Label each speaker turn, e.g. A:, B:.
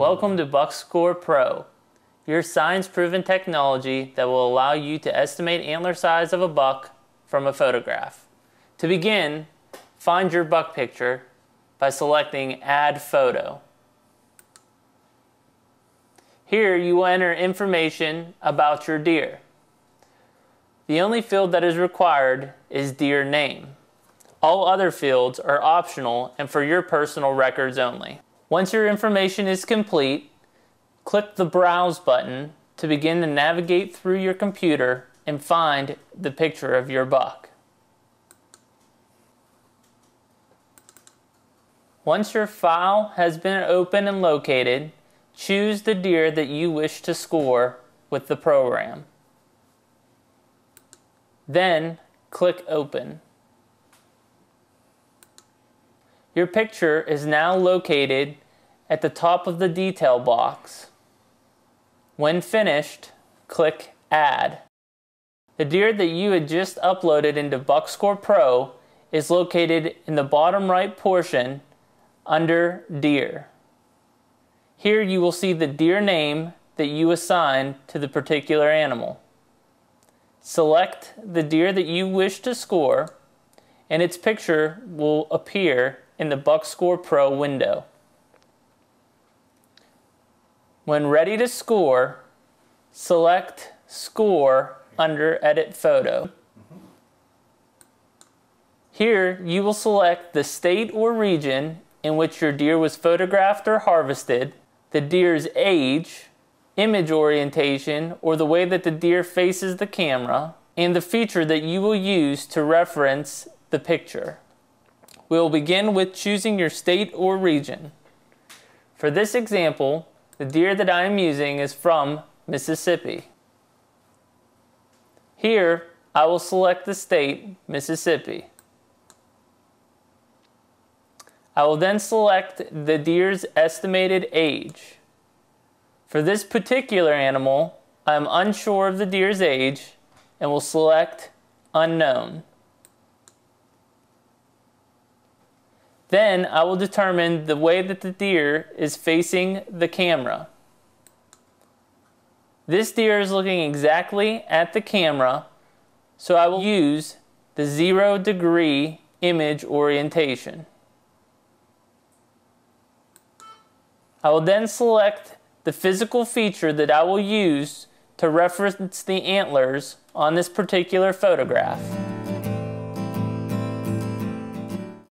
A: Welcome to BuckScore Pro, your science-proven technology that will allow you to estimate antler size of a buck from a photograph. To begin, find your buck picture by selecting Add Photo. Here you will enter information about your deer. The only field that is required is deer name. All other fields are optional and for your personal records only. Once your information is complete, click the Browse button to begin to navigate through your computer and find the picture of your buck. Once your file has been opened and located, choose the deer that you wish to score with the program. Then click Open. Your picture is now located at the top of the detail box. When finished, click Add. The deer that you had just uploaded into BuckScore Pro is located in the bottom right portion under Deer. Here you will see the deer name that you assigned to the particular animal. Select the deer that you wish to score and its picture will appear in the BuckScore Pro window. When ready to score, select Score under Edit Photo. Here, you will select the state or region in which your deer was photographed or harvested, the deer's age, image orientation, or the way that the deer faces the camera, and the feature that you will use to reference the picture. We will begin with choosing your state or region. For this example, the deer that I am using is from Mississippi. Here, I will select the state, Mississippi. I will then select the deer's estimated age. For this particular animal, I am unsure of the deer's age and will select unknown. Then I will determine the way that the deer is facing the camera. This deer is looking exactly at the camera, so I will use the zero degree image orientation. I will then select the physical feature that I will use to reference the antlers on this particular photograph.